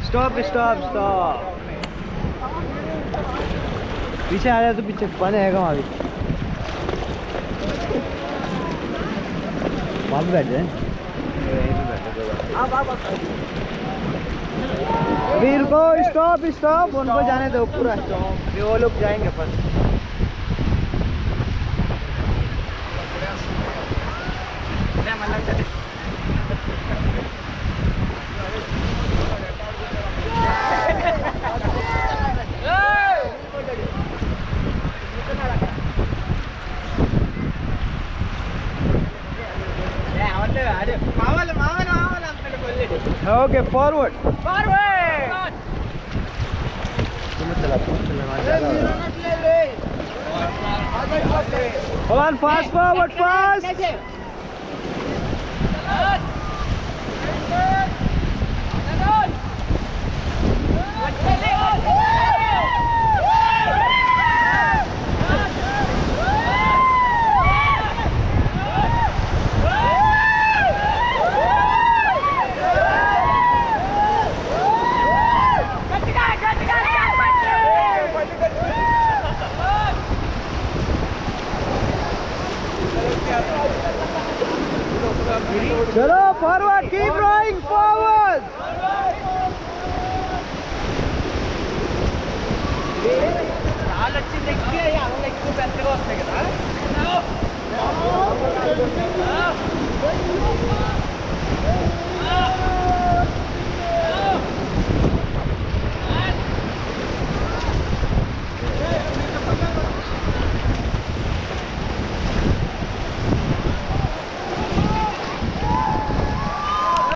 stop stop stop پیچھے آ جائے تو پیچھے بند ہے گا وہاں بھی وہاں بھی بیٹھ جائیں ابھی اسٹاپ اسٹاپ ان کو جانے دو پورا وہ لوگ جائیں گے پر فاروڈ فارورڈ فارورڈ پاس چلو فارورڈ کیپ روئنگ فارورڈ ನಾಲ್ಕು ಲಕ್ಷ ಲೆಕ್ಕ ಯಾವ ಲಕ್ಷ ಬೆತ್ತಗೆ ಹೋಗ್ತಾ